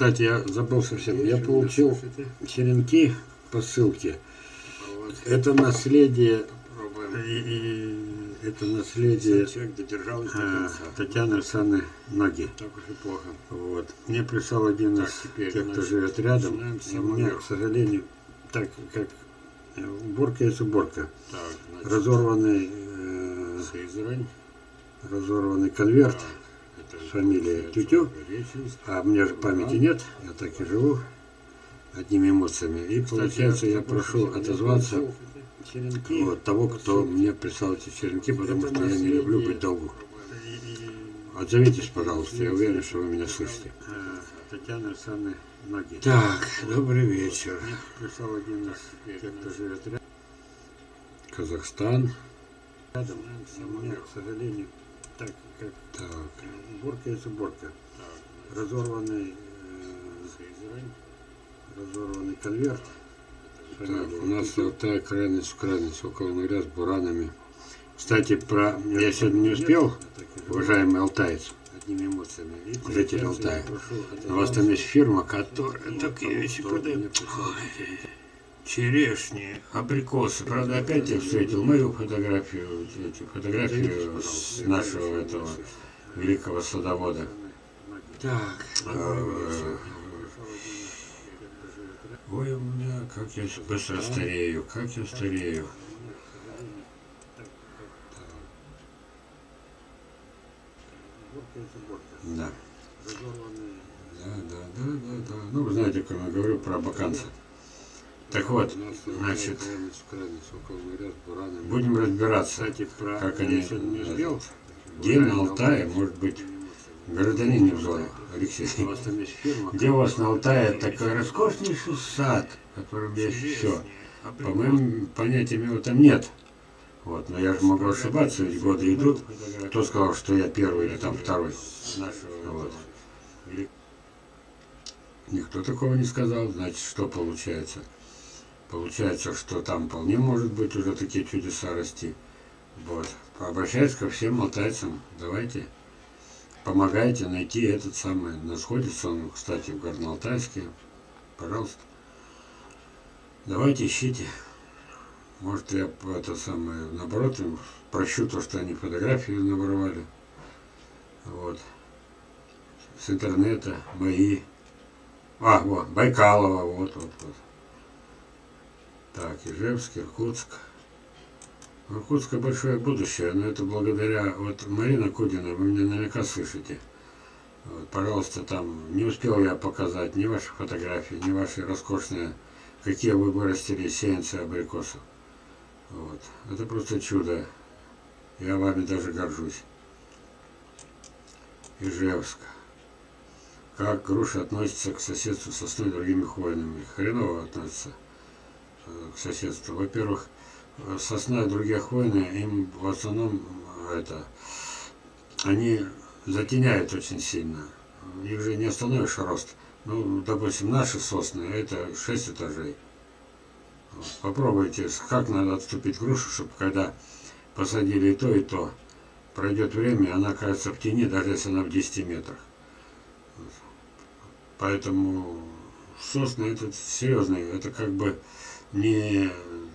Кстати, я забыл совсем. Я получил черенки по ссылке. Это наследие, и- и- это наследие а. Татьяны Александры Ноги. Так уж и плохо. Вот. Мне прислал один Так, из тех, кто живет рядом. И у меня, к сожалению, так как э, уборка есть уборка. Так, значит, Разорванный, э, Сызрань. разорванный конверт. Так, Фамилия Тютю. А у меня же памяти нет, я так и живу одними эмоциями. И получается, я прошу отозваться вот, того, кто мне прислал эти черенки, потому что я не люблю быть долгу. Отзовитесь, пожалуйста, я уверен, что вы меня слышите. Татьяна Александровна Ноги. Так, добрый вечер. Прислал один из тех, кто живет рядом. Казахстан. Рядом. У меня, к сожалению, так так. уборка есть уборка. Так, Разорванный, э, разорванный конверт. Так, у нас. Алтай крайность в крайность около нуля с буранами. Кстати, про я сегодня не успел, уважаемый алтаец, одними эмоциями, житель Алтая. У вас там есть фирма, которая такие вещи продает. Черешни, абрикосы. Правда, опять я встретил мою фотографию, эти фотографию с нашего этого великого садовода. Так, э, ой, у меня, как я быстро старею, как я старею. Да. Да, да, да, да, да. Ну, вы знаете, как я говорю про баканца. Так вот, значит, будем разбираться, как они, где на Алтае может быть гражданин Невзоров, Алексей. Где у вас на Алтае такой роскошнейший сад, в котором есть все. По моим понятиям его там нет. Вот, но я же могу ошибаться, ведь годы идут. Кто сказал, что я первый или там второй? Вот. Никто такого не сказал, значит, что получается? Получается, что там вполне может быть уже такие чудеса расти. Вот. Обращаюсь ко всем алтайцам. Давайте, помогайте найти этот самый. Находится он, кстати, в Горно-Алтайске. Пожалуйста. Давайте ищите. Может, я это самое, наоборот, им прощу то, что они фотографии наворовали. Вот. С интернета, мои. А, вот, Байкалова, вот, вот, вот. Так, Ижевск, Иркутск. У Иркутска большое будущее, но это благодаря, вот Марина Кудина, вы меня наверняка слышите. Вот, пожалуйста, там, не успел я показать ни ваши фотографии, ни ваши роскошные, какие вы вырастили сеянцы абрикосов. Вот. Это просто чудо. Я вами даже горжусь. Ижевск. Как груши относятся к соседству сосной и другими хвойными? Хреново относятся э, к соседству. Во-первых, э, сосна и другие хвойные, им в основном э, это, они затеняют очень сильно. Их же не остановишь рост. Ну, допустим, наши сосны, это 6 этажей. Попробуйте, как надо отступить грушу, чтобы когда посадили и то, и то, пройдет время, она окажется в тени, даже если она в 10 метрах. Поэтому сосны это серьезный, это как бы не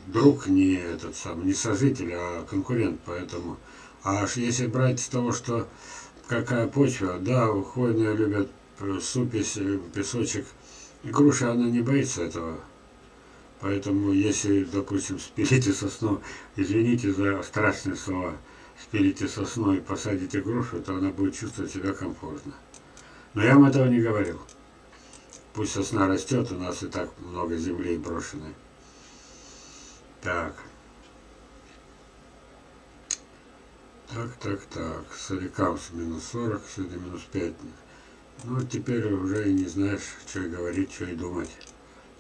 друг, не этот сам, не сожитель, а конкурент. Поэтому, а если брать с того, что какая почва, да, хвойные любят супись, песочек, и груша, она не боится этого. Поэтому, если, допустим, спилите сосну, извините за страшные слова, спилите сосну и посадите грушу, то она будет чувствовать себя комфортно. Но я вам этого не говорил. Пусть сосна растет, у нас и так много земли брошенной. Так. Так, так, так. Соликамс минус 40, сегодня минус 5. Ну, теперь уже и не знаешь, что и говорить, что и думать.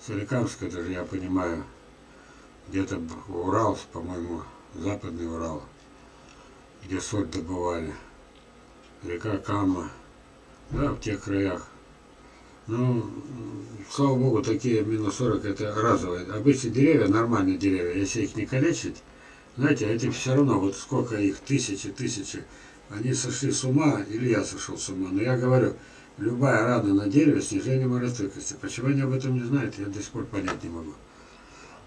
Соликамск, это же я понимаю, где-то Урал, по-моему, западный Урал, где соль добывали. Река Кама, да, в тех краях. Ну, слава богу, такие минус 40 это разовые. Обычно деревья, нормальные деревья, если их не калечить, знаете, это все равно, вот сколько их, тысячи, тысячи, они сошли с ума, или я сошел с ума. Но я говорю, любая рана на дереве снижение моростойкости. Почему они об этом не знают, я до сих пор понять не могу.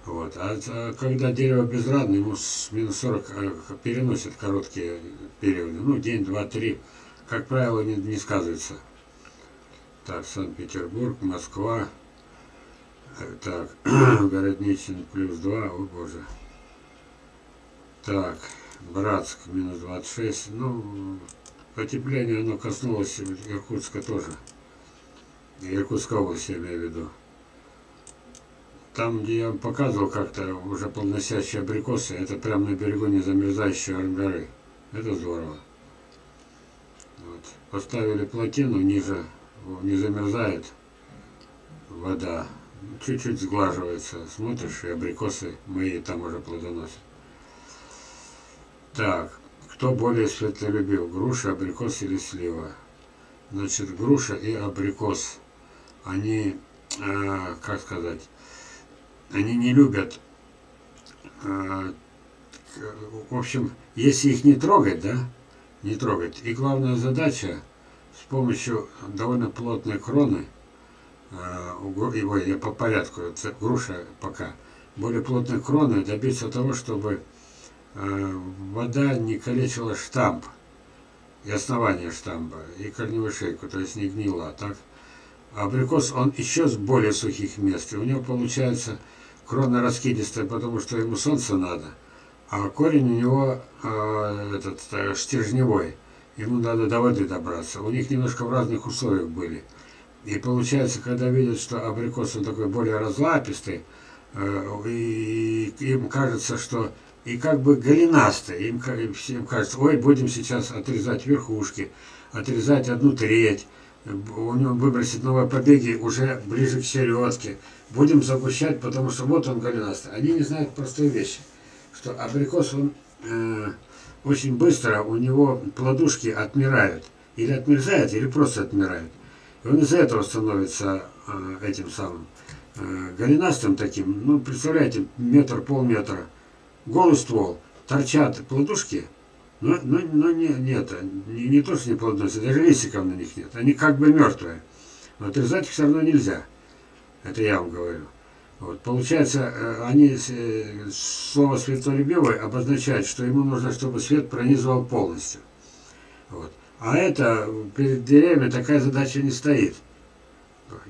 Вот. А, а когда дерево безрадно, ему с минус 40 э, переносят короткие периоды, ну, день, два, три, как правило, не, не сказывается. Так, Санкт-Петербург, Москва, э, так, Городничин плюс 2, о боже. Так, Братск минус 26, ну, потепление оно коснулось Иркутска тоже. Иркутской области, я имею в виду. Там, где я вам показывал как-то уже полносящие абрикосы, это прямо на берегу незамерзающей горы. Это здорово. Вот. Поставили плотину ниже, не замерзает вода. Чуть-чуть сглаживается. Смотришь, и абрикосы мои там уже плодоносят. Так, кто более светлолюбив, груша, абрикос или слива? Значит, груша и абрикос, они, э, как сказать, они не любят, э, в общем, если их не трогать, да, не трогать. И главная задача с помощью довольно плотной кроны, э, ой, я по порядку, груша пока, более плотной кроны добиться того, чтобы э, вода не калечила штамп и основание штампа, и корневую шейку, то есть не гнила, а так. абрикос, он еще с более сухих мест, и у него получается крона раскидистая, потому что ему солнце надо, а корень у него э, этот э, стержневой, ему надо до воды добраться. У них немножко в разных условиях были. И получается, когда видят, что абрикос он такой более разлапистый, э, и им кажется, что и как бы голенастый, им, им кажется, ой, будем сейчас отрезать верхушки, отрезать одну треть, у него выбросить новые побеги уже ближе к середке, будем загущать, потому что вот он голенастый. Они не знают простой вещи, что абрикос, он э, очень быстро, у него плодушки отмирают. Или отмерзают, или просто отмирают. И он из-за этого становится э, этим самым э, голенастым таким, ну, представляете, метр, полметра, голый ствол, торчат плодушки, но, но, но не, нет, не, не то, что не плодоносят, даже листиков на них нет. Они как бы мертвые. Но отрезать их все равно нельзя. Это я вам говорю. Вот. Получается, э, они э, слово светолюбивый обозначает, что ему нужно, чтобы свет пронизывал полностью. Вот. А это перед деревьями такая задача не стоит.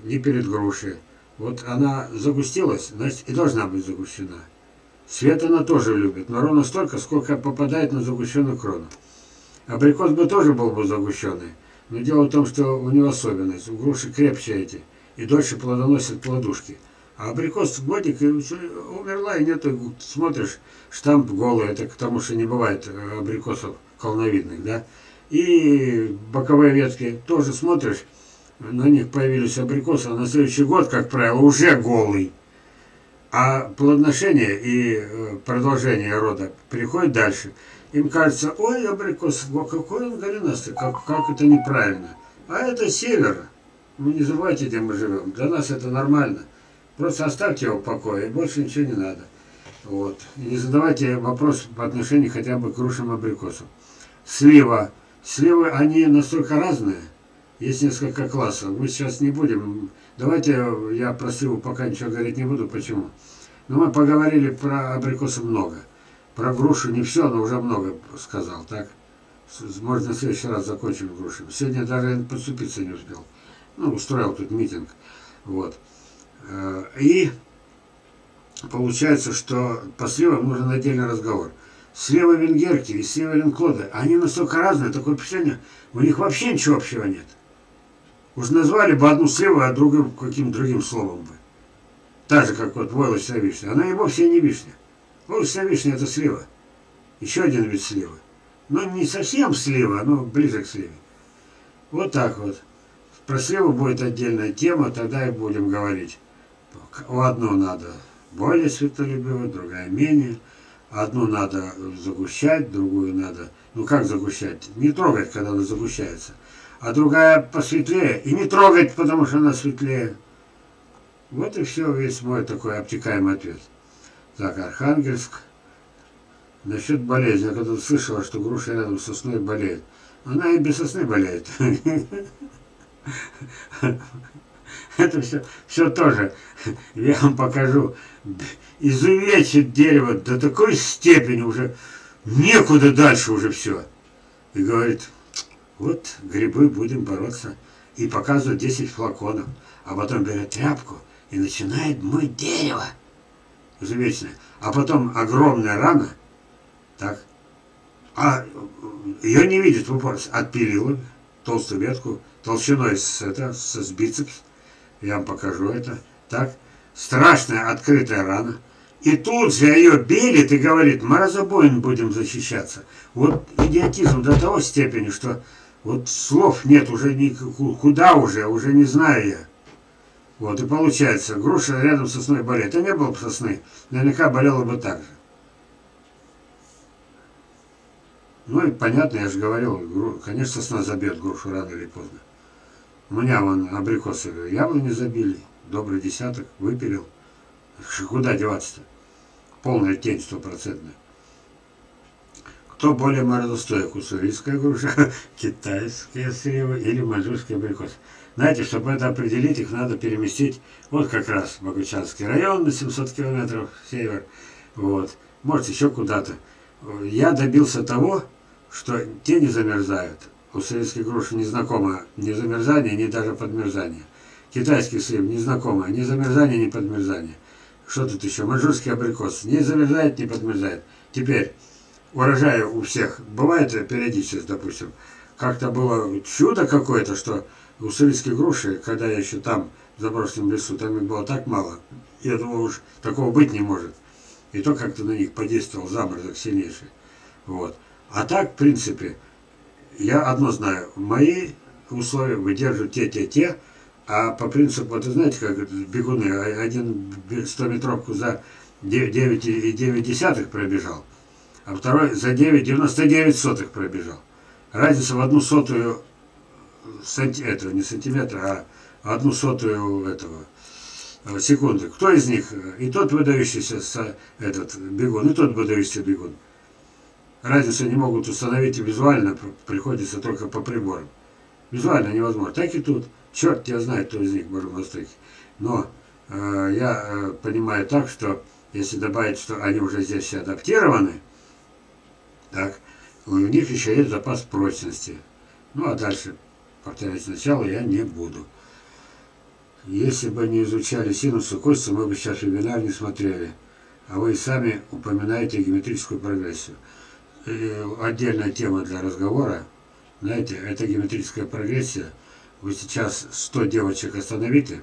Не перед грушей. Вот она загустилась, значит и должна быть загущена. Свет она тоже любит, но ровно столько, сколько попадает на загущенную крону. Абрикос бы тоже был бы загущенный, но дело в том, что у него особенность. У груши крепче эти и дольше плодоносят плодушки. А абрикос годик умерла и нету, смотришь, штамп голый, это к тому, что не бывает э, абрикосов колновидных, да. И боковые ветки тоже смотришь, на них появились абрикосы, а на следующий год, как правило, уже голый. А плодоношение и э, продолжение рода приходит дальше. Им кажется, ой, абрикос, какой он голенастый, как, как это неправильно. А это север. Вы не забывайте, где мы живем. Для нас это нормально. Просто оставьте его в покое, и больше ничего не надо. Вот. И не задавайте вопрос по отношению хотя бы к грушам абрикосам. Слива. Сливы, они настолько разные. Есть несколько классов. Мы сейчас не будем. Давайте я про сливу пока ничего говорить не буду. Почему? Но мы поговорили про абрикосы много. Про грушу не все, но уже много сказал. Так? Можно в следующий раз закончим грушами. Сегодня даже подступиться не успел ну, устроил тут митинг. Вот. Э, и получается, что по сливам нужен отдельный разговор. Слева венгерки и слева ленклоды, они настолько разные, такое впечатление, у них вообще ничего общего нет. Уж назвали бы одну сливу, а другую каким-то другим словом бы. Так же, как вот войлочная вишня. Она и вовсе не вишня. Войлочная вишня – это слива. Еще один вид сливы. Но не совсем слива, но ближе к сливе. Вот так вот. Про сливу будет отдельная тема, тогда и будем говорить. Одну надо более светолюбивую, другая менее. Одну надо загущать, другую надо... Ну как загущать? Не трогать, когда она загущается. А другая посветлее. И не трогать, потому что она светлее. Вот и все, весь мой такой обтекаемый ответ. Так, Архангельск. Насчет болезни, я когда слышала, что груша рядом с сосной болеет. Она и без сосны болеет. Это все, все тоже, я вам покажу, изувечит дерево до такой степени уже, некуда дальше уже все. И говорит, вот грибы будем бороться. И показывают 10 флаконов, а потом берет тряпку и начинает мыть дерево. Изувеченное. А потом огромная рана, так, а ее не видит в упор, отпилила толстую ветку, толщиной с, это, с, с бицепс, я вам покажу это, так, страшная открытая рана, и тут же ее белит и говорит, морозобоем будем защищаться. Вот идиотизм до того степени, что вот слов нет уже никуда уже, уже не знаю я. Вот, и получается, груша рядом с сосной болеет. А не было бы сосны, наверняка болела бы так же. Ну и понятно, я же говорил, конечно, сосна забьет грушу рано или поздно. У меня вон абрикосы яблони забили, добрый десяток, выпилил. Куда деваться-то? Полная тень стопроцентная. Кто более морозостойк, уссурийская груша, китайская слива или маньчжурский абрикос? Знаете, чтобы это определить, их надо переместить вот как раз в Богучанский район на 700 километров север. Вот. Может, еще куда-то. Я добился того, что те не замерзают. У советской груши не знакомо ни замерзание, ни даже подмерзание. Китайский слив не знакомо ни замерзание, ни подмерзание. Что тут еще? Маньчжурский абрикос не замерзает, не подмерзает. Теперь, урожая у всех бывает периодически, допустим, как-то было чудо какое-то, что у советской груши, когда я еще там, в заброшенном лесу, там их было так мало, я думал, уж такого быть не может. И то как-то на них подействовал заморозок сильнейший. Вот. А так, в принципе, я одно знаю, мои условия выдерживают те, те, те, а по принципу, вот знаете, как бегуны, один 100-метровку за 9,9 пробежал, а второй за 9,99 сотых пробежал. Разница в одну сотую санти, этого, не сантиметра, а одну сотую этого э, секунды. Кто из них? И тот выдающийся этот бегун, и тот выдающийся бегун. Разницу не могут установить и визуально, приходится только по приборам. Визуально невозможно. Так и тут. Черт тебя знает, кто из них Востоке. Но э, я э, понимаю так, что если добавить, что они уже здесь все адаптированы, так, у них еще есть запас прочности. Ну а дальше, повторять сначала, я не буду. Если бы не изучали синусы кости, мы бы сейчас вебинар не смотрели. А вы сами упоминаете геометрическую прогрессию. И отдельная тема для разговора, знаете, это геометрическая прогрессия. Вы сейчас 100 девочек остановите,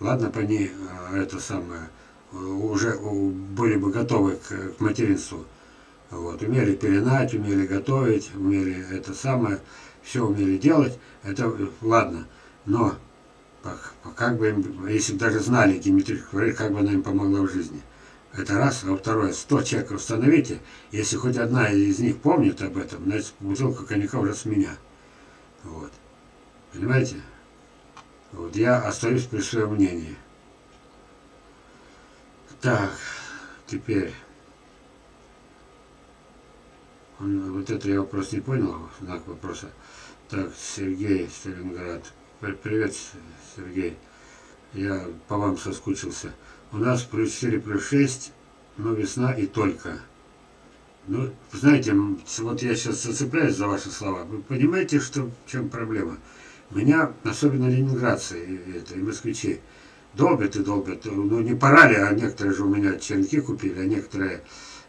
ладно, по ней а, это самое, уже были бы готовы к, к материнству. Вот, умели пеленать, умели готовить, умели это самое, все умели делать, это ладно. Но как бы им, если бы даже знали геометрическую как бы она им помогла в жизни. Это раз. А второе, 100 человек установите. Если хоть одна из них помнит об этом, значит, бутылка коньяка уже с меня. Вот. Понимаете? Вот я остаюсь при своем мнении. Так, теперь. Вот это я вопрос не понял, знак вопроса. Так, Сергей, Сталинград. Привет, Сергей. Я по вам соскучился. У нас плюс 4, плюс 6, но весна и только. Ну, знаете, вот я сейчас зацепляюсь за ваши слова. Вы понимаете, что, в чем проблема? Меня, особенно ленинградцы это, и москвичи, долбят и долбят. Ну, не пора ли, а некоторые же у меня черенки купили, а некоторые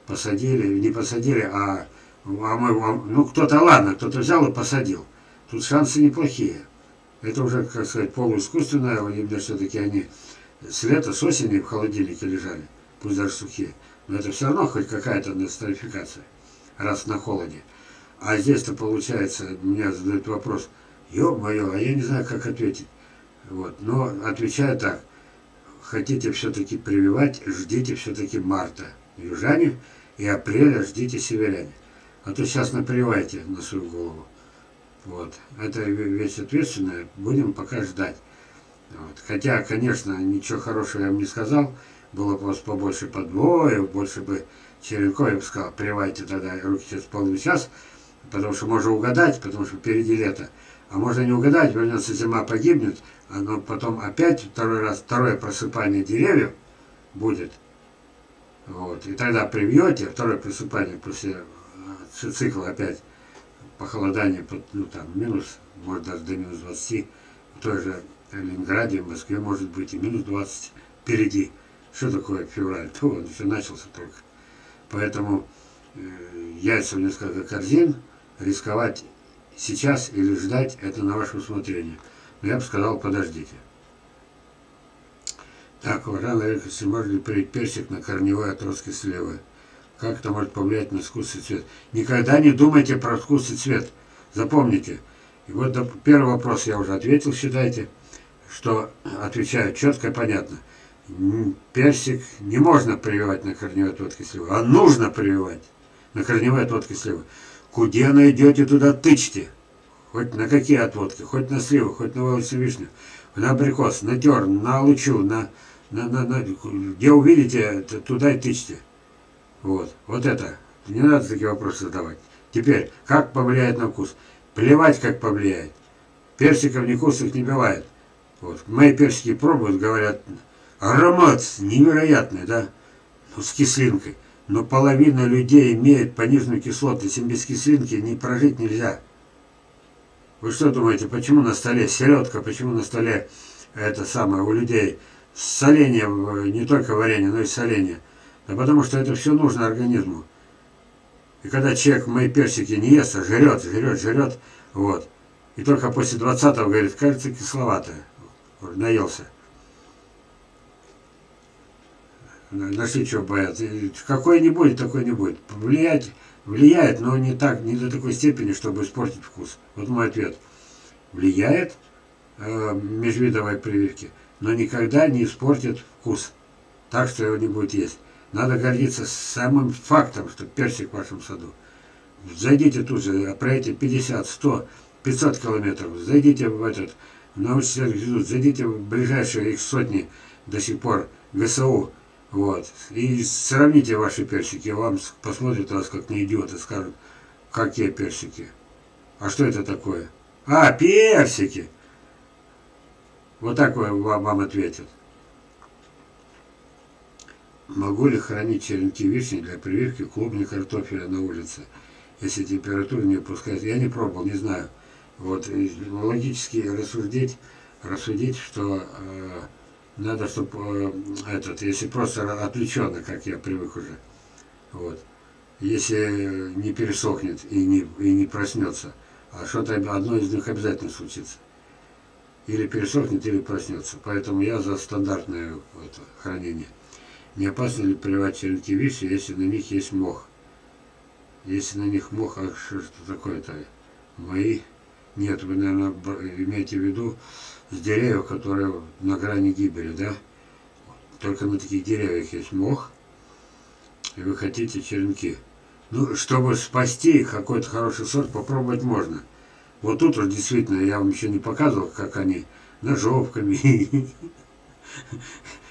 посадили, не посадили, а, а мы, а, ну, кто-то, ладно, кто-то взял и посадил. Тут шансы неплохие. Это уже, как сказать, полуискусственное, меня все-таки они с лета, с осени в холодильнике лежали, пусть даже сухие. Но это все равно хоть какая-то нострификация, раз на холоде. А здесь-то получается, меня задают вопрос, ё-моё, а я не знаю, как ответить. Вот. Но отвечаю так, хотите все-таки прививать, ждите все-таки марта южане и апреля ждите северяне. А то сейчас напривайте на свою голову. Вот. Это вещь ответственная, будем пока ждать. Вот. Хотя, конечно, ничего хорошего я вам не сказал, было бы побольше подбоев, больше бы черенков, я бы сказал, привайте тогда руки через полный час, потому что можно угадать, потому что впереди лето. А можно не угадать, вернется зима, погибнет, оно потом опять второй раз, второе просыпание деревьев будет. Вот. И тогда привьете, второе просыпание после э, цикла опять похолодание, ну там минус, может даже до минус 20, в той же Ленинграде, в Москве может быть и минус 20 впереди. Что такое февраль? То он еще начался только. Поэтому э, яйца в несколько корзин, рисковать сейчас или ждать, это на ваше усмотрение. Но я бы сказал, подождите. Так, уважаемый Олег, если можно ли привить персик на корневой отростке сливы? Как это может повлиять на вкус и цвет? Никогда не думайте про вкус и цвет. Запомните. И вот первый вопрос я уже ответил, считайте, что отвечаю четко и понятно. Персик не можно прививать на корневой отводке сливы, а нужно прививать на корневой отводке сливы. Куда найдете, туда тычьте. Хоть на какие отводки, хоть на сливу, хоть на волосную вишню, на абрикос, на терн, на лучу, на, на, на, на, где увидите, туда и тычьте. Вот, вот это. Не надо такие вопросы задавать. Теперь, как повлияет на вкус? Плевать, как повлияет. Персиков невкусных не бывает. Вот. Мои персики пробуют, говорят, аромат невероятный, да? Ну, с кислинкой. Но половина людей имеет пониженную кислотность, им без кислинки не прожить нельзя. Вы что думаете, почему на столе селедка, почему на столе это самое у людей соление, не только варенье, но и соление? Да потому что это все нужно организму. И когда человек мои персики не ест, а жрет, жрет, жрет, вот. И только после 20-го говорит, кажется, кисловато. Наелся. Нашли, что боятся. Какой не будет, такой не будет. Влиять влияет, но не так, не до такой степени, чтобы испортить вкус. Вот мой ответ. Влияет э, межвидовой прививки, но никогда не испортит вкус. Так что его не будет есть. Надо гордиться самым фактом, что персик в вашем саду. Зайдите тут же, проедете 50, 100, 500 километров, зайдите в этот научный институт, зайдите в ближайшие их сотни до сих пор ГСУ, вот, и сравните ваши персики, вам посмотрят вас как на идиота, скажут, какие персики. А что это такое? А, персики! Вот так вам, вам ответят. Могу ли хранить черенки вишни для прививки клубни картофеля на улице, если температура не опускается? Я не пробовал, не знаю. Вот, логически рассудить, рассудить, что э, надо, чтобы э, этот, если просто отвлеченно, как я привык уже, вот, если не пересохнет и не, и не проснется, а что-то одно из них обязательно случится. Или пересохнет, или проснется. Поэтому я за стандартное это, хранение. Не опасно ли прививать черенки вишни, если на них есть мох? Если на них мох, а что, что такое-то? Мои? Нет, вы, наверное, имеете в виду с деревьев, которые на грани гибели, да? Только на таких деревьях есть мох, и вы хотите черенки. Ну, чтобы спасти какой-то хороший сорт, попробовать можно. Вот тут вот действительно, я вам еще не показывал, как они ножовками,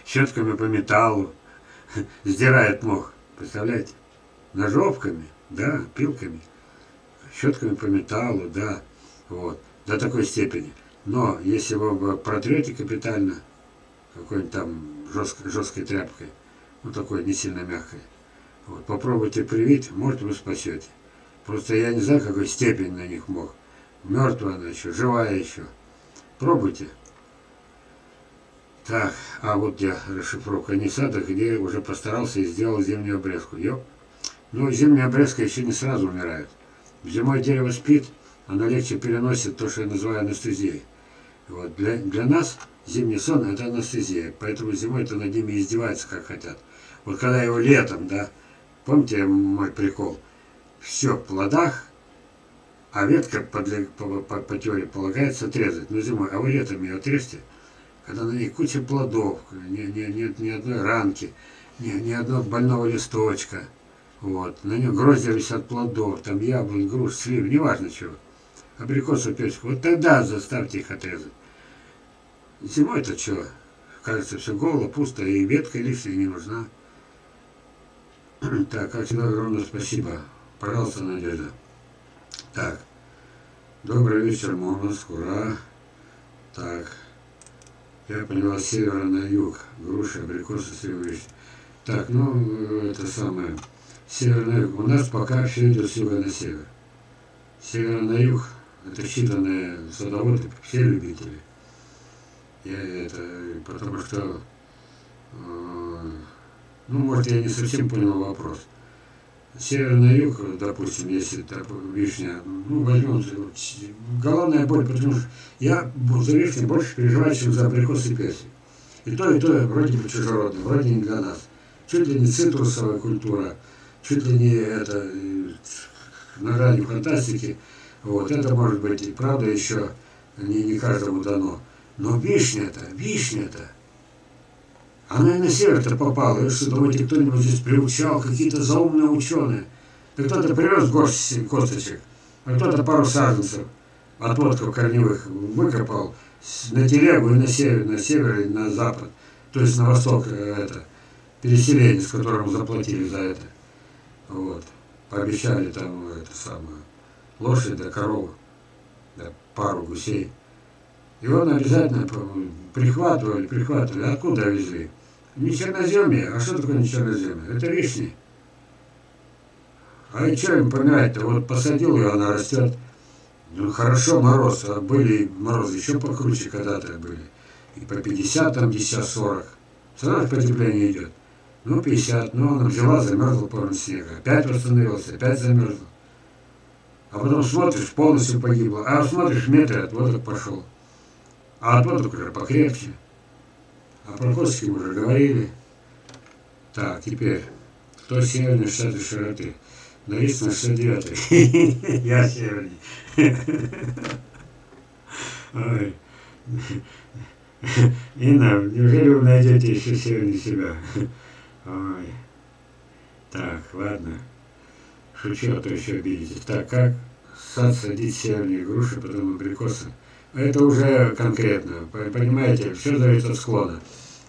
щетками по металлу, сдирает мох. Представляете? Ножовками, да, пилками, щетками по металлу, да, вот, до такой степени. Но если вы протрете капитально какой-нибудь там жесткой, жесткой тряпкой, ну такой не сильно мягкой, вот, попробуйте привить, может вы спасете. Просто я не знаю, какой степень на них мог. Мертвая она еще, живая еще. Пробуйте. Так, а вот где расшифровка Нисада, где уже постарался и сделал зимнюю обрезку. Ёп. Ну, зимняя обрезка еще не сразу умирает. Зимой дерево спит, оно легче переносит то, что я называю анестезией. Вот. Для, для нас зимний сон – это анестезия, поэтому зимой-то над ними издеваются, как хотят. Вот когда его летом, да, помните мой прикол? Все в плодах, а ветка по, по, по, по теории полагается отрезать. Но зимой, а вы летом ее отрежьте – когда на ней куча плодов, ни, ни, нет ни одной ранки, ни, ни одного больного листочка. Вот. На нем гроздья висят плодов, там яблонь, груш, слив, неважно чего. Абрикосов, персик. Вот тогда заставьте их отрезать. Зимой-то что? Кажется, все голо, пусто, и ветка лишняя не нужна. Так, как всегда, огромное спасибо. Пожалуйста, Надежда. Так. Добрый вечер, Мурманск, ура. Так. Я поняла, с севера на юг. Груши, абрикосы, сливы. Так, ну, это самое. Север на юг. У нас пока все идет с юга на север. Север на юг. Это считанные садоводы, все любители. Я это, потому что, э, ну, может, я не совсем понял вопрос. Север на юг, допустим, если так, вишня, ну, возьмем, головная боль, потому что я за вишню больше переживаю, чем за абрикос и персик. И то, и то вроде бы чужеродное, вроде не для нас. Чуть ли не цитрусовая культура, чуть ли не это, на грани фантастики. Вот, это может быть и правда еще не, не каждому дано. Но вишня-то, вишня-то, она и на север-то попала. Вы что думаете, кто-нибудь здесь приучал, какие-то заумные ученые? Да кто-то привез горсть косточек, а кто-то пару саженцев отводков корневых выкопал на телегу и на север, на север и на запад, то есть на восток э, это, переселение, с которым заплатили за это. Вот. Пообещали там это самое лошадь да корову, да пару гусей. И он обязательно прихватывали, прихватывали. Откуда везли? Не черноземье. А что такое не черноземье? Это вишни. А и что им помирать-то? Вот посадил ее, она растет. Ну хорошо, мороз, а были морозы еще покруче когда-то были. И по 50, там 50, 40. Сразу потепление идет. Ну, 50, ну, она взяла, замерзла порно снега. Опять восстановилась, опять замерзла. А потом смотришь, полностью погибла. А смотришь, метр отводок пошел. А отводок уже покрепче. А про косточки мы уже говорили. Так, теперь, кто северный штаты широты? Написано 69 Я северный. Ой. Инна, неужели вы найдете еще севернее себя? Ой. Так, ладно. Шучу, а то еще обидитесь. Так, как сад садить северные груши, потом абрикосы? Это уже конкретно. Понимаете, все зависит от склона.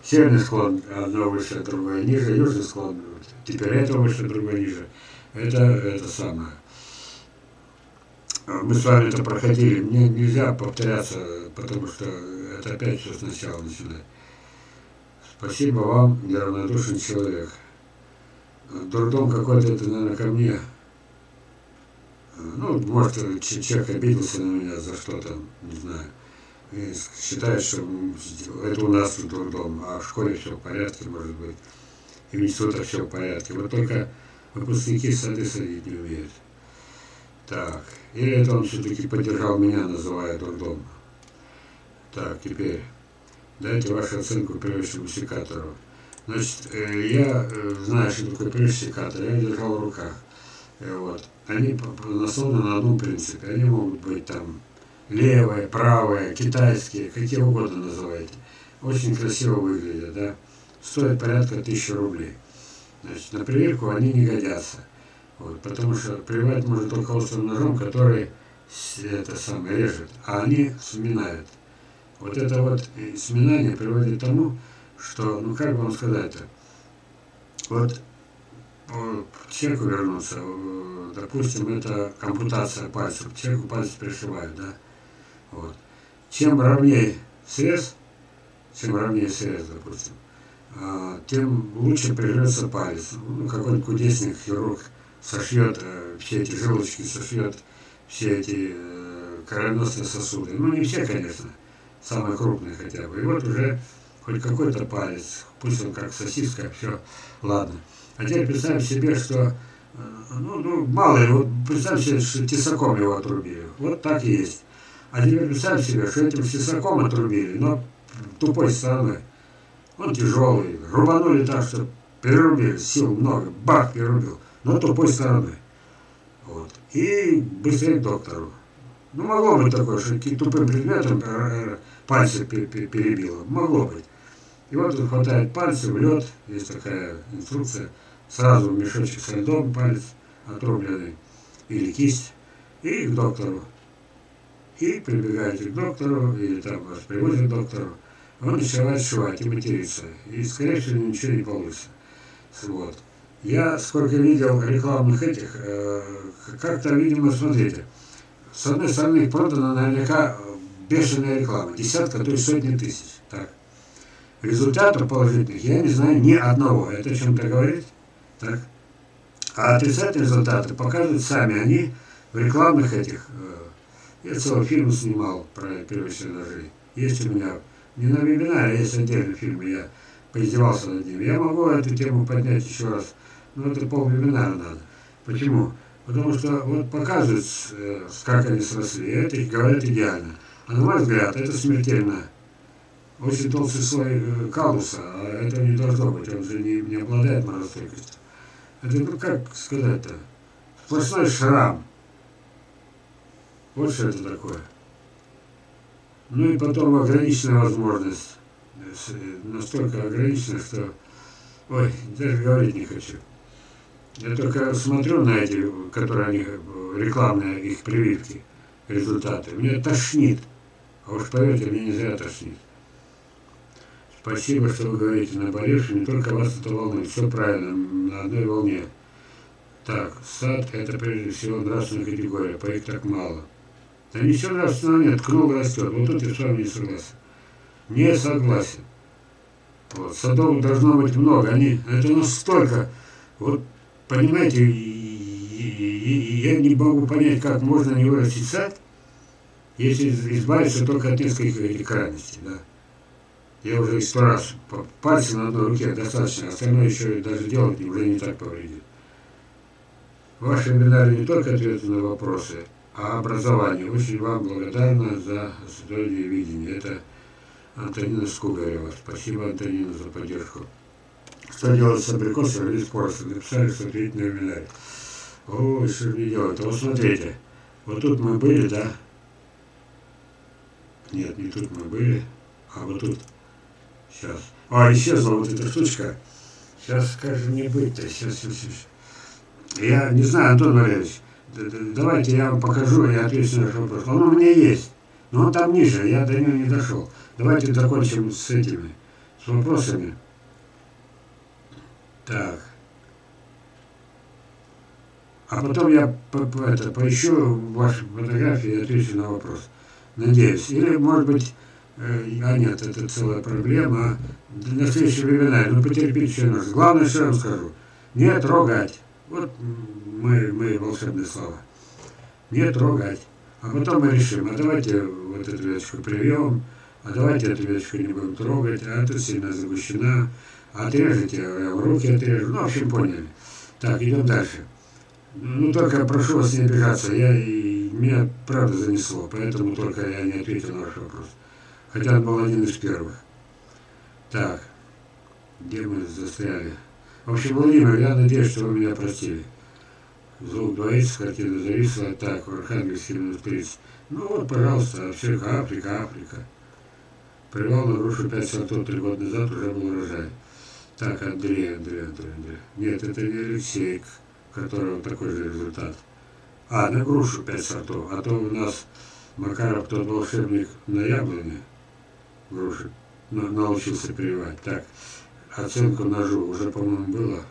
Северный склон одно выше, другое ниже, южный склон теперь это выше, другое ниже. Это, это самое. Мы с вами это проходили. Мне нельзя повторяться, потому что это опять все сначала начинать. Спасибо вам, неравнодушный человек. Дурдом какой-то это, наверное, ко мне. Ну, может, человек обиделся на меня за что-то, не знаю. И считает, что это у нас в дурдом, а в школе все в порядке, может быть. И в институте все в порядке. Вот только выпускники сады садить не умеют. Так, или это он все-таки поддержал меня, называя дурдом. Так, теперь дайте вашу оценку превыше секатору. Значит, э, я э, знаю, что такое превыше секатор, я держал в руках. Э, вот. Они основаны на одном принципе. Они могут быть там левые, правые, китайские, какие угодно называйте. Очень красиво выглядят, да. Стоят порядка тысячи рублей. Значит, на проверку они не годятся. Вот, потому что прививать можно только острым ножом, который это самое режет, а они сминают. Вот это вот сминание приводит к тому, что, ну как вам сказать-то, вот к человеку вернуться, допустим, это компутация пальцев, человеку пальцы пришивают, да, вот. Чем ровнее срез, чем ровнее срез, допустим, а, тем лучше прижмется палец. Ну, какой-нибудь кудесник, хирург сошьет э, все эти желудочки, сошьет все эти э, кровеносные сосуды. Ну, не все, конечно, самые крупные хотя бы. И вот уже хоть какой-то палец, пусть он как сосиска, все, ладно. А теперь представим себе, что, э, ну, ну мало ли, вот представь себе, что тесаком его отрубили. Вот так и есть. А теперь представь себе, что этим тесаком отрубили, но тупой стороной. Он тяжелый, рубанули так, что перерубили, сил много, бах, перерубил, но тупой стороной. Вот. И быстрее к доктору. Ну, могло быть такое, что тупым предметом пальцы перебило. Могло быть. И вот хватает пальцы в лед, есть такая инструкция, сразу мешочек со льдом, палец отрубленный, или кисть, и к доктору. И прибегаете к доктору, или там вас привозят к доктору, он начинает шивать и материться. И, скорее всего, ничего не получится. Вот. Я сколько видел рекламных этих, э, как-то, видимо, смотрите, с одной стороны продано наверняка бешеная реклама, десятка, то есть сотни тысяч. Так. Результатов положительных я не знаю ни одного. Это о чем-то говорит? Так. А отрицательные результаты показывают сами они в рекламных этих. Э, я целый фильм снимал про первичные ножи. Есть у меня, не на вебинаре, есть отдельный фильм, я поиздевался над ним. Я могу эту тему поднять еще раз, но это пол вебинара надо. Почему? Потому что вот показывают, э, как они сросли, это говорят идеально. А на мой взгляд, это смертельно. Очень толстый слой э, калуса, а это не должно быть, он же не, не обладает морозостойкостью. Это, ну как сказать-то, сплошной шрам. Вот что это такое. Ну и потом ограниченная возможность. Настолько ограничена, что... Ой, даже говорить не хочу. Я только смотрю на эти, которые они, рекламные их прививки, результаты. Мне тошнит. А уж поверьте, мне не зря тошнит. Спасибо, что вы говорите, наболевший, не только вас это волнует. Все правильно, на одной волне. Так, сад – это прежде всего нравственная категория, по их так мало. Да ничего нравственного нет, кнул растет. Вот тут я с вами не согласен. Не согласен. Вот, садов должно быть много. Они, это настолько, вот, понимаете, я не могу понять, как можно не вырастить сад, если избавиться только от нескольких крайностей, да. Я уже сто раз пальцы на одной руке достаточно, остальное еще даже делать уже не так повредит. Ваши вебинары не только ответы на вопросы, а образование. Очень вам благодарна за студию видения. Это Антонина Скугарева. Спасибо, Антонина, за поддержку. Что делать с абрикосом или с поросом? Написали, что ответить на вебинаре. Ой, что мне делать? Вот смотрите, вот тут мы были, да? Нет, не тут мы были, а вот тут. Сейчас. А, исчезла вот эта штучка. Сейчас, же мне быть-то? Сейчас, сейчас, сейчас. Я не знаю, Антон Валерьевич, давайте я вам покажу и отвечу на ваш вопрос. Он у меня есть, но он там ниже, я до него не дошел. Давайте закончим с этими, с вопросами. Так. А потом я по, по, это, поищу ваши фотографии и отвечу на вопрос. Надеюсь. Или, может быть, а нет, это целая проблема. На следующий вебинаре, ну потерпите еще раз. Главное, что я вам скажу. Не трогать. Вот мы, мы волшебные слова. Не трогать. А потом мы решим, а давайте вот эту веточку привьем, а давайте эту веточку не будем трогать, а это сильно загущена, отрежете, в руки отрежу, ну, в общем, поняли. Так, идем дальше. Ну, только прошу вас не обижаться, я, и, меня правда занесло, поэтому только я не ответил на ваш вопрос. Хотя он был один из первых. Так, где мы застряли? В общем, Владимир, я надеюсь, что вы меня простили. Звук двоится, картина зависла, так, в Архангельске минус 30. Ну вот, пожалуйста, Африка, Африка, Африка. Привал на грушу 5 сортов три года назад уже был урожай. Так, Андрей, Андрей, Андрей, Андрей. Нет, это не Алексей, у которого такой же результат. А, на грушу 5 сортов. А то у нас Макаров, тот волшебник на яблоне груши, научился прививать. Так, оценку ножу уже, по-моему, было.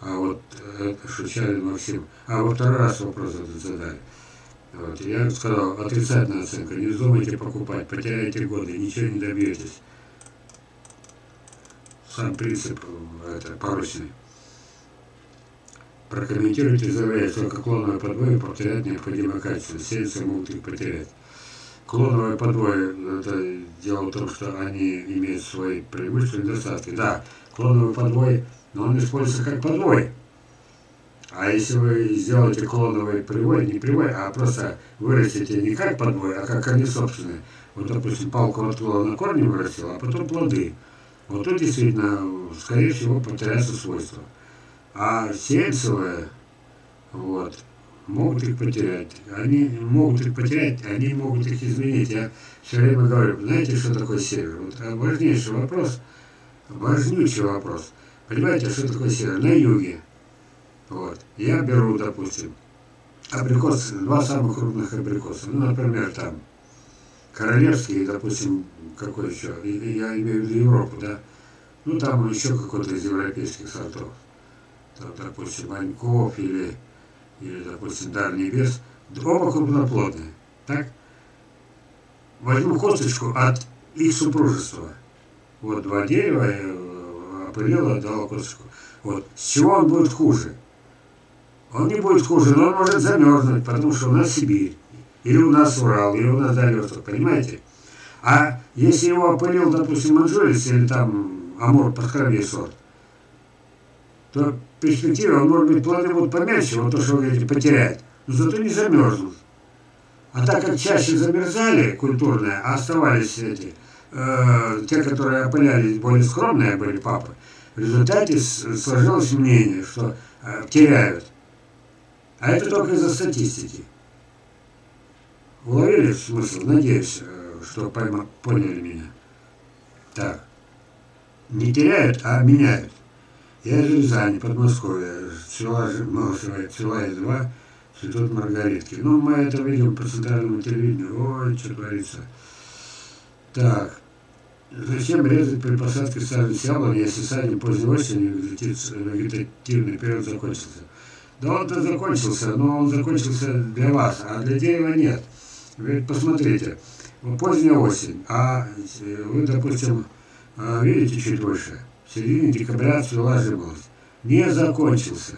А вот это Шучалин Максим. А во второй раз вопрос этот задали. Вот, я сказал, отрицательная оценка, не вздумайте покупать, потеряете годы, ничего не добьетесь. Сам принцип это, порочный. Прокомментируйте заявление, только клоновые подвои повторять необходимое качество. Сеянцы могут их потерять. Клоновые подвои, это дело в том, что они имеют свои преимущества и недостатки. Да, клоновый подвой, но он используется как подвой. А если вы сделаете клоновый привой, не привой, а просто вырастите не как подвой, а как они собственные. Вот, допустим, палку воткнула на корни вырастила, а потом плоды. Вот тут действительно, скорее всего, потеряются свойства. А сеянцевые, вот, могут их потерять. Они могут их потерять, они могут их изменить. Я все время говорю, знаете, что такое север? Вот а важнейший вопрос, важнейший вопрос. Понимаете, что такое север? На юге. Вот. Я беру, допустим, абрикос, два самых крупных абрикоса. Ну, например, там, королевский, допустим, какой еще, я имею в виду Европу, да, ну, там еще какой-то из европейских сортов. там, допустим, Ваньков или, или, допустим, Дар Небес, оба крупноплодные, так? Возьму косточку от их супружества. Вот два дерева, э, опылила, дала косточку. Вот. С чего он будет хуже? Он не будет хуже, но он может замерзнуть, потому что у нас Сибирь, или у нас Урал, или у нас Дальний понимаете? А если его опылил, допустим, манжурец или там амур подкровей сорт, то он, может быть, плоды будут поменьше, вот то, что вы говорите, потерять, но зато не замерзнут. А так как чаще замерзали культурные, а оставались эти, э, те, которые опылялись, более скромные были папы, в результате сложилось мнение, что э, теряют. А это только из-за статистики. Уловили смысл? Надеюсь, э, что пойма, поняли меня. Так. Не теряют, а меняют. Я из Рязани, Подмосковье, села Малышева, села Из-2, Институт Маргаритки. Ну, мы это видим по центральному телевидению. Ой, что творится. Так. Зачем резать при посадке саженец яблони, если садик поздней осенью вегетативный период закончился? Да он-то закончился, но он закончился для вас, а для дерева нет. Вы посмотрите, поздняя осень, а вы, допустим, а, видите чуть выше, в середине декабря цвела жимолость. Не закончился.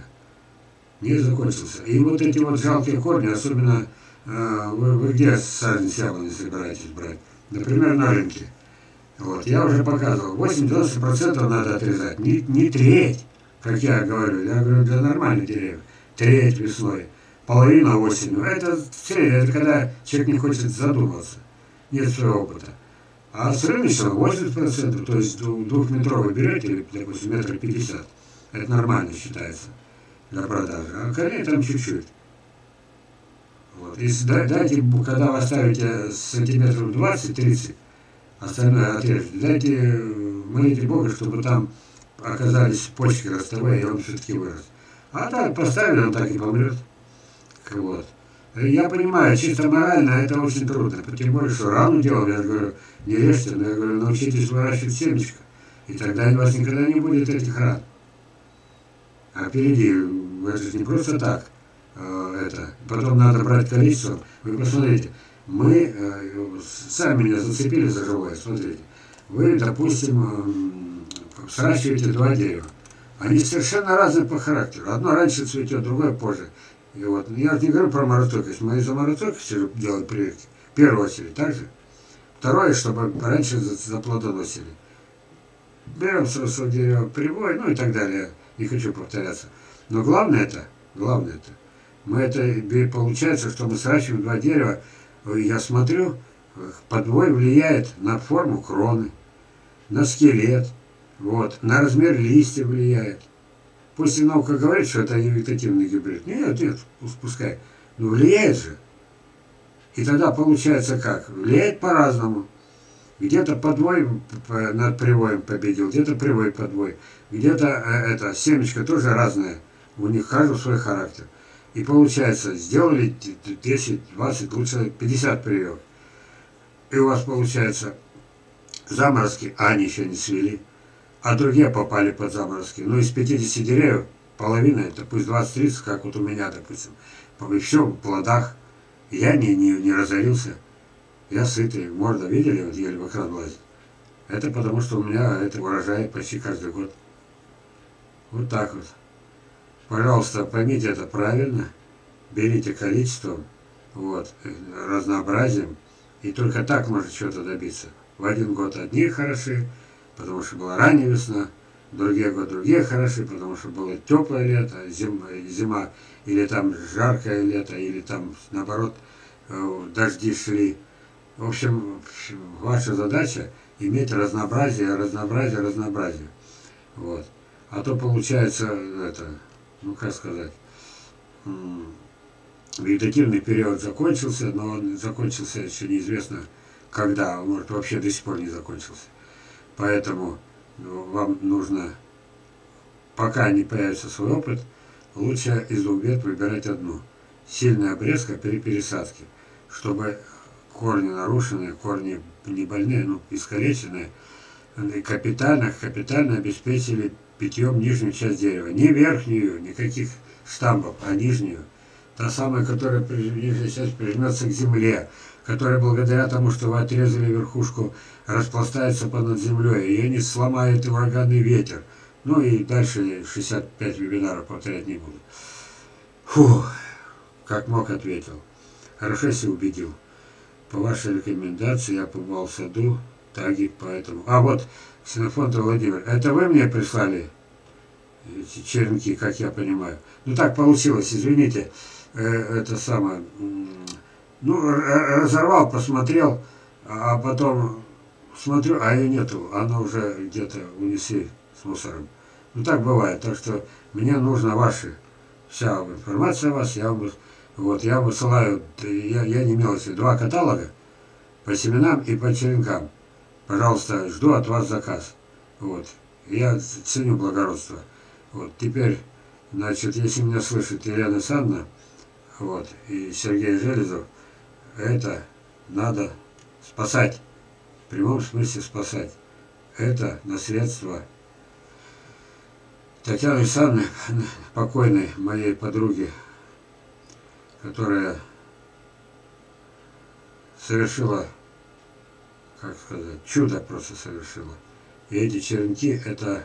Не закончился. И вот эти вот жалкие корни, особенно а, вы, вы где саженец яблони собираетесь брать? Например, на рынке. Вот, я уже показывал, 80-90% надо отрезать, не, не треть, как я говорю, я говорю для нормальных деревьев, треть весной, половина осенью. Это все, это когда человек не хочет задуматься, нет своего опыта. А с рыночного 80%, то есть двухметровый берете, допустим, метр пятьдесят, это нормально считается для продажи, а корней там чуть-чуть. Вот. Если дайте, когда вы оставите сантиметров 20-30, остальное отрежете. Дайте, молите Бога, чтобы там оказались почки ростовые, и он все-таки вырос. А так поставили, он так и помрет. Вот. Я понимаю, чисто морально это очень трудно. Тем более, что рану делал, я говорю, не режьте, но я говорю, научитесь выращивать семечко. И тогда у вас никогда не будет этих ран. А впереди, это же не просто так. Э, это. Потом надо брать количество. Вы посмотрите, мы э, сами меня зацепили за живое, смотрите. Вы, допустим, э, сращиваете два дерева. Они совершенно разные по характеру. Одно раньше цветет, другое позже. И вот, я не говорю про морозостойкость. Мы из-за морозостойкости делаем прививки. Первую очередь, так же. Второе, чтобы раньше заплодоносили. Берем сразу дерево привой, ну и так далее. Не хочу повторяться. Но главное это, главное это, мы это, получается, что мы сращиваем два дерева, я смотрю, подвой влияет на форму кроны, на скелет, вот, на размер листья влияет. Пусть наука говорит, что это не вегетативный гибрид. Нет, нет, пускай. Но влияет же. И тогда получается как? Влияет по-разному. Где-то подвой над привоем победил, где-то привой подвой. Где-то э, это семечко тоже разное. У них каждый свой характер. И получается, сделали 10, 20, лучше 50 прививок. И у вас получается заморозки, а они еще не свели, а другие попали под заморозки. Ну, из 50 деревьев половина, это пусть 20-30, как вот у меня, допустим, все в плодах. Я не, не, не разорился. Я сытый, морда видели, вот еле в экран лазит. Это потому, что у меня это урожай почти каждый год. Вот так вот. Пожалуйста, поймите это правильно, берите количеством, вот, разнообразием, и только так можно чего-то добиться. В один год одни хороши, потому что была ранняя весна, другие годы другие хороши, потому что было теплое лето, зима, зима или там жаркое лето, или там наоборот э, дожди шли. В общем, ваша задача иметь разнообразие, разнообразие, разнообразие. Вот. А то получается это ну как сказать, вегетативный период закончился, но он закончился еще неизвестно когда, может вообще до сих пор не закончился. Поэтому ну, вам нужно, пока не появится свой опыт, лучше из двух веток выбирать одну. Сильная обрезка при пересадке, чтобы корни нарушенные, корни не больные, ну, искалеченные, капитально, капитально обеспечили питьем нижнюю часть дерева. Не верхнюю, никаких штампов, а нижнюю. Та самая, которая нижняя часть прижмется к земле, которая благодаря тому, что вы отрезали верхушку, распластается под землей. Ее не сломает ураганный ветер. Ну и дальше 65 вебинаров повторять не буду. Фу, как мог ответил. Хорошо, если убедил. По вашей рекомендации я побывал в саду, таги, поэтому... А вот, Ксенофонт Владимир, это вы мне прислали эти черенки, как я понимаю? Ну так получилось, извините, э, это самое... Ну, разорвал, посмотрел, а потом смотрю, а ее нету, она уже где-то унесли с мусором. Ну так бывает, так что мне нужно ваши, вся информация о вас, я вам, вот, я высылаю, я, я не имел два каталога по семенам и по черенкам. Пожалуйста, жду от вас заказ. Вот. Я ценю благородство. Вот. Теперь, значит, если меня слышит Елена Санна, вот, и Сергей Железов, это надо спасать. В прямом смысле спасать. Это наследство Татьяны Александровны, покойной моей подруги, которая совершила, как сказать, чудо просто совершила. И эти черенки – это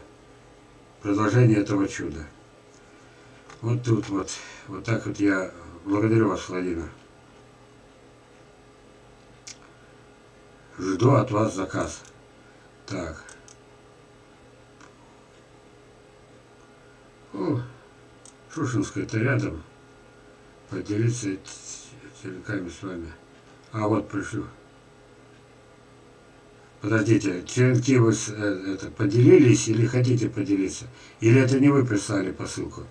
продолжение этого чуда. Вот тут вот, вот так вот я благодарю вас, Владимир. Жду от вас заказ. Так. О, Шушинская-то рядом. Поделиться черенками с вами. А вот пришлю. Подождите, черенки вы э, это, поделились или хотите поделиться? Или это не вы прислали посылку?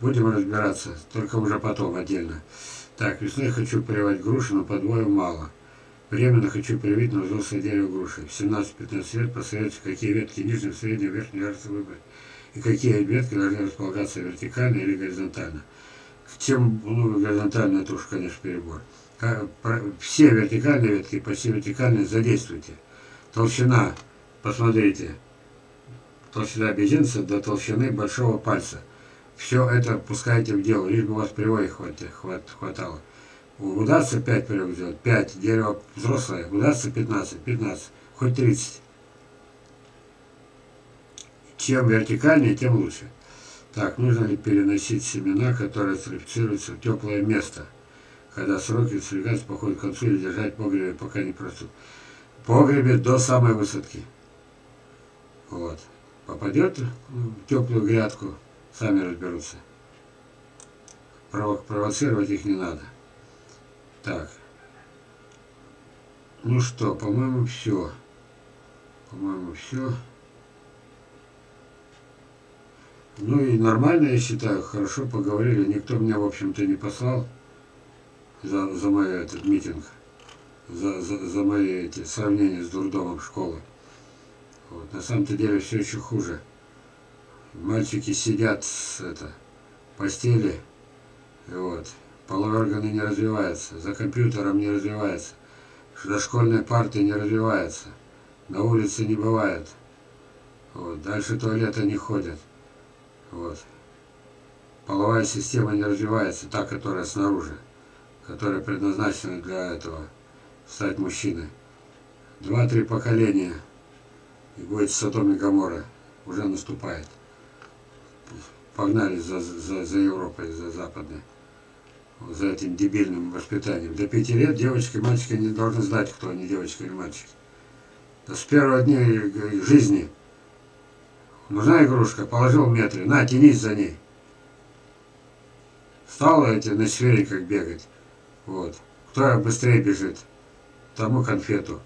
Будем разбираться, только уже потом отдельно. Так, весной хочу прививать груши, но по двое мало. Временно хочу привить на взрослое дерево груши. В 17-15 лет посоветуйте, какие ветки нижнего, среднего, верхнего ярца выбрать и какие ветки должны располагаться вертикально или горизонтально. Чем ну, горизонтально это уж, конечно, перебор. Все вертикальные ветки, почти вертикальные задействуйте. Толщина, посмотрите, толщина безинца до толщины большого пальца. Все это пускайте в дело, лишь бы у вас хват, хватало. Удастся 5 привод сделать, 5, дерево взрослое, удастся 15, 15, хоть 30 чем вертикальнее, тем лучше. Так, нужно ли переносить семена, которые сертифицируются в теплое место, когда сроки стригаться походят к концу или держать в погребе, пока не простут. В погребе до самой высадки. Вот. Попадет в теплую грядку, сами разберутся. Провоцировать их не надо. Так. Ну что, по-моему, все. По-моему, все. Ну и нормально, я считаю, хорошо поговорили. Никто меня, в общем-то, не послал за, за мой этот митинг, за, за, за мои эти сравнения с дурдомом школы. Вот. На самом-то деле все еще хуже. Мальчики сидят с это, постели, вот, половые не развиваются, за компьютером не развивается, дошкольная партия не развивается, на улице не бывает, вот, дальше туалета не ходят. Вот. Половая система не развивается, та, которая снаружи, которая предназначена для этого, стать мужчиной. Два-три поколения, и будет Содом и Гамора, уже наступает. Погнали за, за, за Европой, за Западной, за этим дебильным воспитанием. До пяти лет девочки и мальчики не должны знать, кто они, девочка или мальчик. С первого дня жизни – Нужна игрушка, положил в на, тянись за ней. Стало эти на как бегать. Вот. Кто быстрее бежит, тому конфету.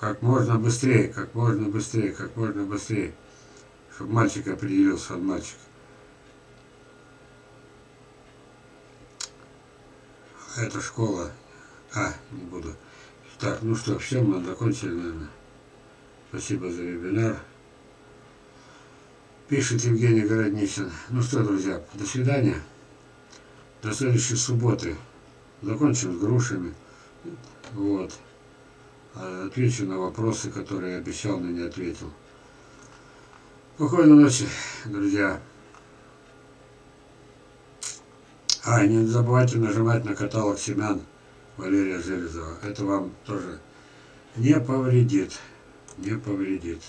Как можно быстрее, как можно быстрее, как можно быстрее. Чтобы мальчик определился от мальчика. Это школа. А, не буду. Так, ну что, все, мы закончили, наверное. Спасибо за вебинар. Пишет Евгений Городничин. Ну что, друзья, до свидания. До следующей субботы. Закончим с грушами. Вот. а, отвечу на вопросы, которые обещал, но не ответил. Спокойной ночи, друзья. А, не забывайте нажимать на каталог семян Валерия Железова. Это вам тоже не повредит. Не повредит.